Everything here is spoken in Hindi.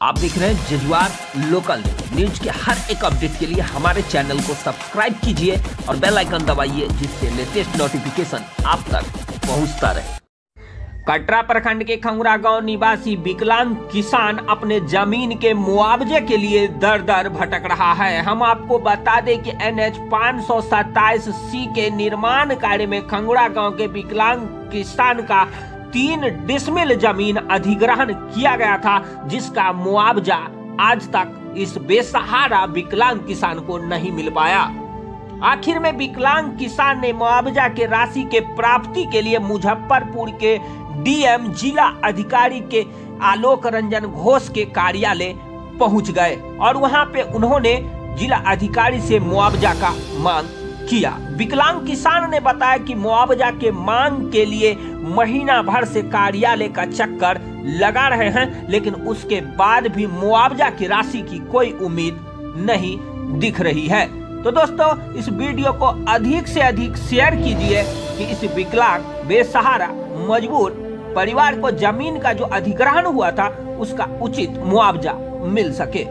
आप देख रहे हैं जजुआर लोकल। न्यूज़ के हर एक अपडेट के लिए हमारे चैनल को सब्सक्राइब कीजिए और बेल आइकन दबाइए, जिससे लेटेस्ट नोटिफिकेशन आप तक पहुँचता रहे। कटरा प्रखंड के खंगुरा गाँव निवासी विकलांग किसान अपने ज़मीन के मुआवजे के लिए दर दर भटक रहा है। हम आपको बता दें कि एन एच सी के निर्माण कार्य में खंगुरा गाँव के विकलांग किसान का तीन डिसमिल ज़मीन अधिग्रहण किया गया था, जिसका मुआवजा आज तक इस बेसहारा विकलांग किसान को नहीं मिल पाया। आखिर में विकलांग किसान ने मुआवजा के राशि के प्राप्ति के लिए मुजफ्फरपुर के डीएम जिला अधिकारी के आलोक रंजन घोष के कार्यालय पहुँच गए और वहाँ पे उन्होंने जिला अधिकारी से मुआवजा का मांग किया। विकलांग किसान ने बताया कि मुआवजा के मांग के लिए महीना भर से कार्यालय का चक्कर लगा रहे हैं, लेकिन उसके बाद भी मुआवजा की राशि की कोई उम्मीद नहीं दिख रही है। तो दोस्तों, इस वीडियो को अधिक से अधिक शेयर कीजिए कि इस विकलांग, बेसहारा, मजबूर परिवार को ज़मीन का जो अधिग्रहण हुआ था, उसका उचित मुआवजा मिल सके।